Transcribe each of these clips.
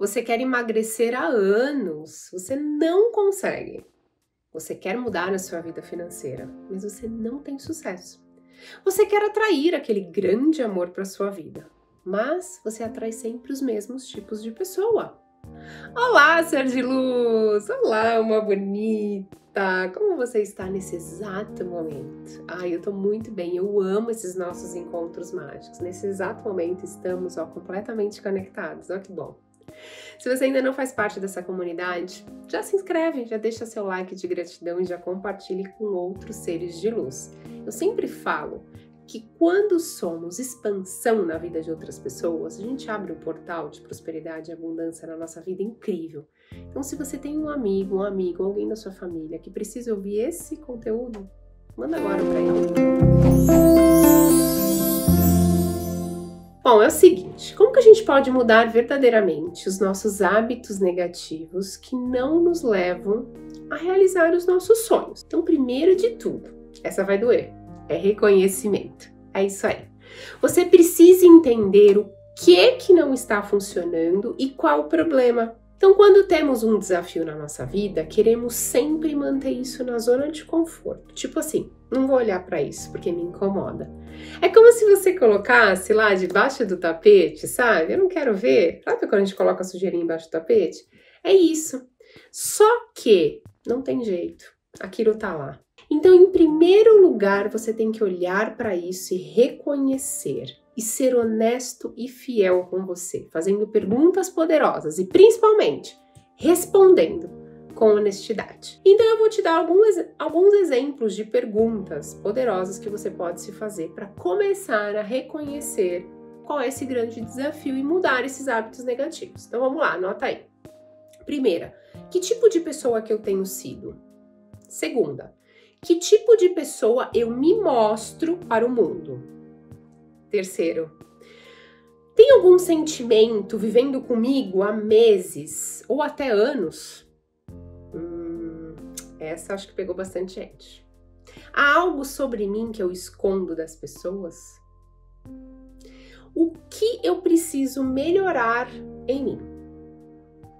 Você quer emagrecer há anos, você não consegue. Você quer mudar na sua vida financeira, mas você não tem sucesso. Você quer atrair aquele grande amor para sua vida, mas você atrai sempre os mesmos tipos de pessoa. Olá, ser de luz! Olá, uma bonita! Como você está nesse exato momento? Ai, eu tô muito bem, eu amo esses nossos encontros mágicos. Nesse exato momento estamos ó, completamente conectados, olha que bom. Se você ainda não faz parte dessa comunidade, já se inscreve, já deixa seu like de gratidão e já compartilhe com outros seres de luz. Eu sempre falo que quando somos expansão na vida de outras pessoas, a gente abre um portal de prosperidade e abundância na nossa vida incrível. Então, se você tem um amigo, um amigo, alguém da sua família que precisa ouvir esse conteúdo, manda agora para ele. Bom, é o seguinte: como que a gente pode mudar verdadeiramente os nossos hábitos negativos que não nos levam a realizar os nossos sonhos? Então, primeiro de tudo, essa vai doer é reconhecimento. É isso aí. Você precisa entender o que que não está funcionando e qual o problema. Então, quando temos um desafio na nossa vida, queremos sempre manter isso na zona de conforto. Tipo assim, não vou olhar para isso porque me incomoda. É como se você colocasse lá debaixo do tapete, sabe? Eu não quero ver. Sabe quando a gente coloca a sujeirinha embaixo do tapete? É isso. Só que não tem jeito. Aquilo tá lá. Então, em primeiro lugar, você tem que olhar para isso e reconhecer e ser honesto e fiel com você, fazendo perguntas poderosas e principalmente respondendo com honestidade. Então eu vou te dar alguns, alguns exemplos de perguntas poderosas que você pode se fazer para começar a reconhecer qual é esse grande desafio e mudar esses hábitos negativos. Então vamos lá, anota aí. Primeira, que tipo de pessoa que eu tenho sido? Segunda, que tipo de pessoa eu me mostro para o mundo? Terceiro, tem algum sentimento vivendo comigo há meses ou até anos? Hum, essa acho que pegou bastante gente. Há algo sobre mim que eu escondo das pessoas? O que eu preciso melhorar em mim?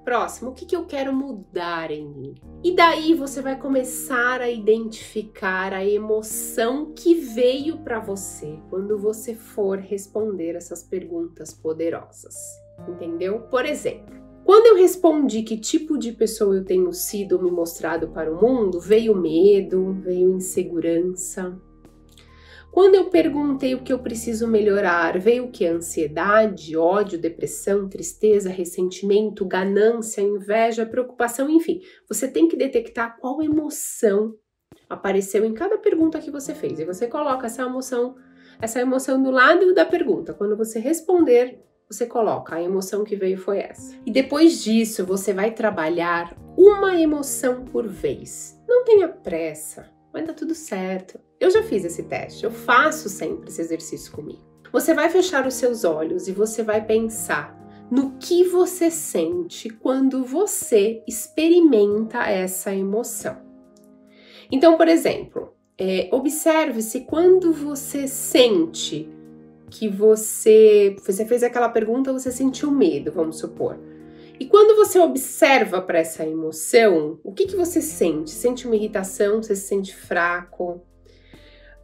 Próximo, o que, que eu quero mudar em mim? E daí você vai começar a identificar a emoção que veio para você quando você for responder essas perguntas poderosas. Entendeu? Por exemplo, quando eu respondi que tipo de pessoa eu tenho sido me mostrado para o mundo, veio medo, veio insegurança, quando eu perguntei o que eu preciso melhorar, veio o que? Ansiedade, ódio, depressão, tristeza, ressentimento, ganância, inveja, preocupação, enfim. Você tem que detectar qual emoção apareceu em cada pergunta que você fez. E você coloca essa emoção, essa emoção do lado da pergunta. Quando você responder, você coloca a emoção que veio foi essa. E depois disso, você vai trabalhar uma emoção por vez. Não tenha pressa vai dar tudo certo. Eu já fiz esse teste, eu faço sempre esse exercício comigo. Você vai fechar os seus olhos e você vai pensar no que você sente quando você experimenta essa emoção. Então, por exemplo, é, observe se quando você sente que você, você fez aquela pergunta, você sentiu medo, vamos supor. E quando você observa para essa emoção, o que, que você sente? Sente uma irritação? Você se sente fraco?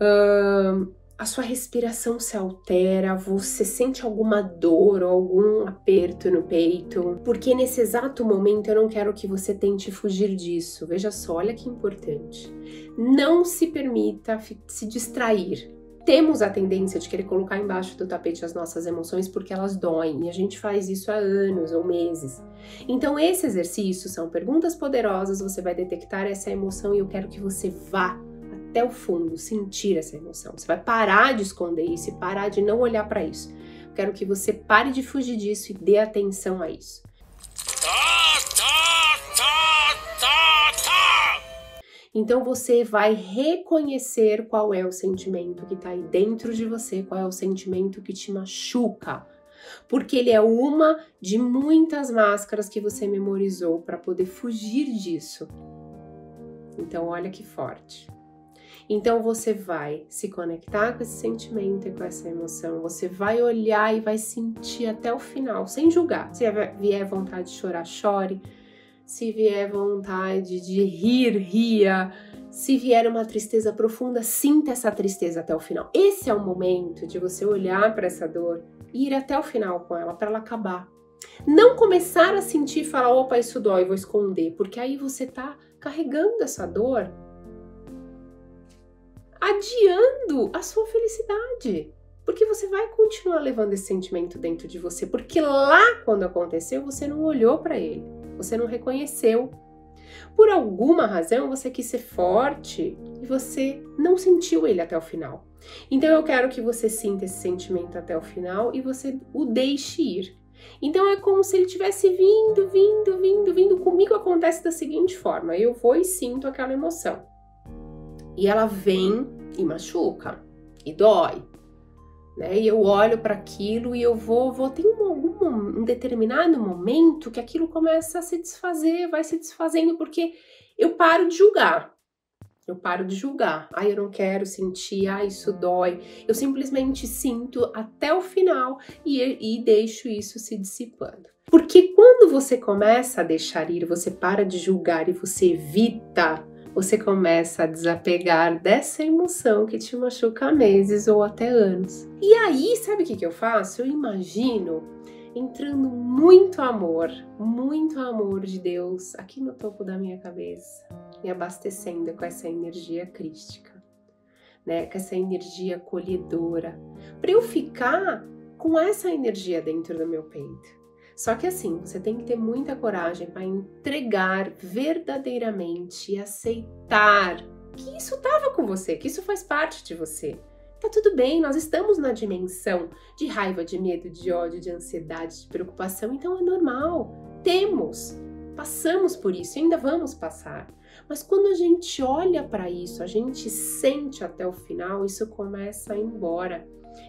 Uh, a sua respiração se altera? Você sente alguma dor ou algum aperto no peito? Porque nesse exato momento eu não quero que você tente fugir disso. Veja só, olha que importante. Não se permita se distrair temos a tendência de querer colocar embaixo do tapete as nossas emoções porque elas doem e a gente faz isso há anos ou meses. Então, esse exercício são perguntas poderosas, você vai detectar essa emoção e eu quero que você vá até o fundo sentir essa emoção. Você vai parar de esconder isso e parar de não olhar para isso. Eu quero que você pare de fugir disso e dê atenção a isso. Então você vai reconhecer qual é o sentimento que está aí dentro de você, qual é o sentimento que te machuca, porque ele é uma de muitas máscaras que você memorizou para poder fugir disso. Então olha que forte. Então você vai se conectar com esse sentimento e com essa emoção, você vai olhar e vai sentir até o final, sem julgar. Se vier vontade de chorar, chore. Se vier vontade de rir, ria. Se vier uma tristeza profunda, sinta essa tristeza até o final. Esse é o momento de você olhar para essa dor e ir até o final com ela, para ela acabar. Não começar a sentir e falar, opa, isso dói, vou esconder, porque aí você tá carregando essa dor, adiando a sua felicidade. Porque você vai continuar levando esse sentimento dentro de você, porque lá quando aconteceu, você não olhou para ele, você não reconheceu. Por alguma razão você quis ser forte e você não sentiu ele até o final. Então eu quero que você sinta esse sentimento até o final e você o deixe ir. Então é como se ele tivesse vindo, vindo, vindo, vindo. Comigo acontece da seguinte forma: eu vou e sinto aquela emoção. E ela vem e machuca, e dói. Né? E eu olho para aquilo e eu vou, vou ter um, algum, um determinado momento que aquilo começa a se desfazer, vai se desfazendo, porque eu paro de julgar. Eu paro de julgar. Ah, eu não quero sentir, ah, isso dói. Eu simplesmente sinto até o final e, e deixo isso se dissipando. Porque quando você começa a deixar ir, você para de julgar e você evita, você começa a desapegar dessa emoção que te machuca há meses ou até anos. E aí, sabe o que, que eu faço? Eu imagino entrando muito amor, muito amor de Deus aqui no topo da minha cabeça, me abastecendo com essa energia crística, né? Com essa energia acolhedora, para eu ficar com essa energia dentro do meu peito. Só que assim, você tem que ter muita coragem para entregar verdadeiramente e aceitar que isso estava com você, que isso faz parte de você Tá tudo bem, nós estamos na dimensão de raiva, de medo, de ódio, de ansiedade, de preocupação, então é normal. Temos, passamos por isso e ainda vamos passar. Mas quando a gente olha para isso, a gente sente até o final, isso começa a ir embora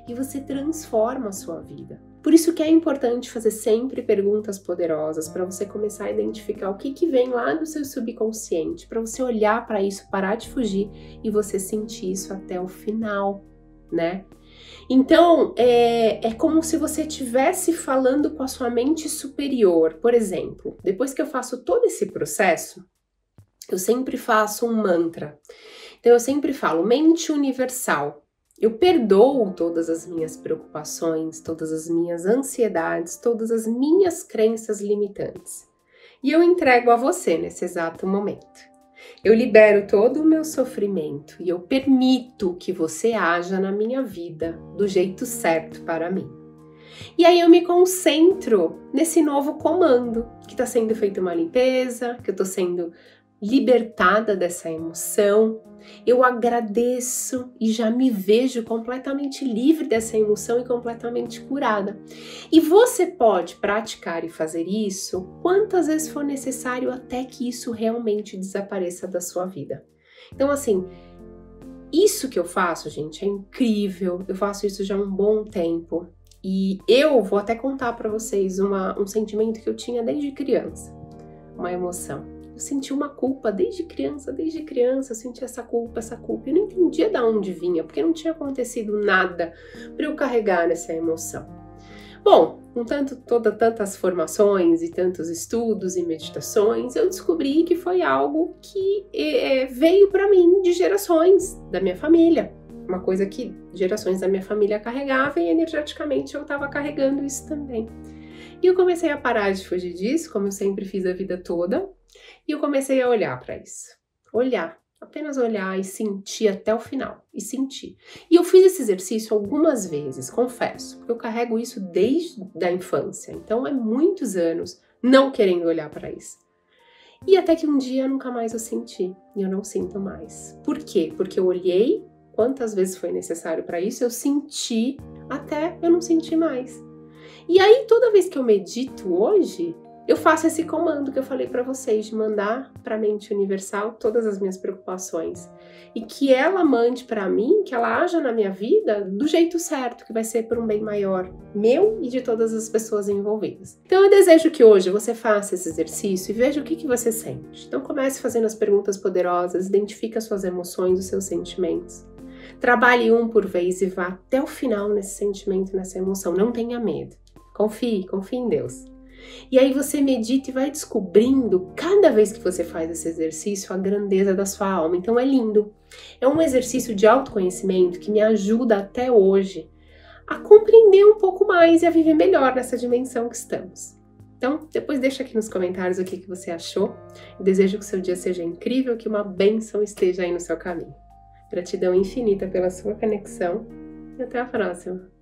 e você transforma a sua vida. Por isso que é importante fazer sempre perguntas poderosas para você começar a identificar o que, que vem lá do seu subconsciente, para você olhar para isso, parar de fugir e você sentir isso até o final né? Então, é, é como se você estivesse falando com a sua mente superior. Por exemplo, depois que eu faço todo esse processo, eu sempre faço um mantra. Então, eu sempre falo, mente universal. Eu perdoo todas as minhas preocupações, todas as minhas ansiedades, todas as minhas crenças limitantes. E eu entrego a você nesse exato momento. Eu libero todo o meu sofrimento e eu permito que você haja na minha vida do jeito certo para mim. E aí eu me concentro nesse novo comando, que está sendo feita uma limpeza, que eu estou sendo libertada dessa emoção. Eu agradeço e já me vejo completamente livre dessa emoção e completamente curada. E você pode praticar e fazer isso quantas vezes for necessário até que isso realmente desapareça da sua vida. Então, assim, isso que eu faço, gente, é incrível. Eu faço isso já há um bom tempo. E eu vou até contar para vocês uma, um sentimento que eu tinha desde criança, uma emoção eu senti uma culpa desde criança, desde criança eu senti essa culpa, essa culpa. Eu não entendia de onde vinha, porque não tinha acontecido nada para eu carregar essa emoção. Bom, com tanto, toda, tantas formações e tantos estudos e meditações, eu descobri que foi algo que é, veio para mim de gerações da minha família. Uma coisa que gerações da minha família carregavam e energeticamente eu estava carregando isso também. E eu comecei a parar de fugir disso, como eu sempre fiz a vida toda, e eu comecei a olhar para isso. Olhar, apenas olhar e sentir até o final. E sentir. E eu fiz esse exercício algumas vezes, confesso, porque eu carrego isso desde a infância. Então é muitos anos não querendo olhar para isso. E até que um dia nunca mais eu senti, e eu não sinto mais. Por quê? Porque eu olhei quantas vezes foi necessário para isso, eu senti até eu não sentir mais. E aí toda vez que eu medito hoje, eu faço esse comando que eu falei para vocês de mandar para a mente universal todas as minhas preocupações e que ela mande para mim, que ela haja na minha vida do jeito certo, que vai ser por um bem maior meu e de todas as pessoas envolvidas. Então eu desejo que hoje você faça esse exercício e veja o que, que você sente. Então comece fazendo as perguntas poderosas, identifique as suas emoções, os seus sentimentos. Trabalhe um por vez e vá até o final nesse sentimento, nessa emoção. Não tenha medo. Confie, confie em Deus. E aí você medita e vai descobrindo, cada vez que você faz esse exercício, a grandeza da sua alma. Então é lindo. É um exercício de autoconhecimento que me ajuda até hoje a compreender um pouco mais e a viver melhor nessa dimensão que estamos. Então, depois deixa aqui nos comentários o que, que você achou. Eu desejo que o seu dia seja incrível, que uma bênção esteja aí no seu caminho. Gratidão infinita pela sua conexão e até a próxima!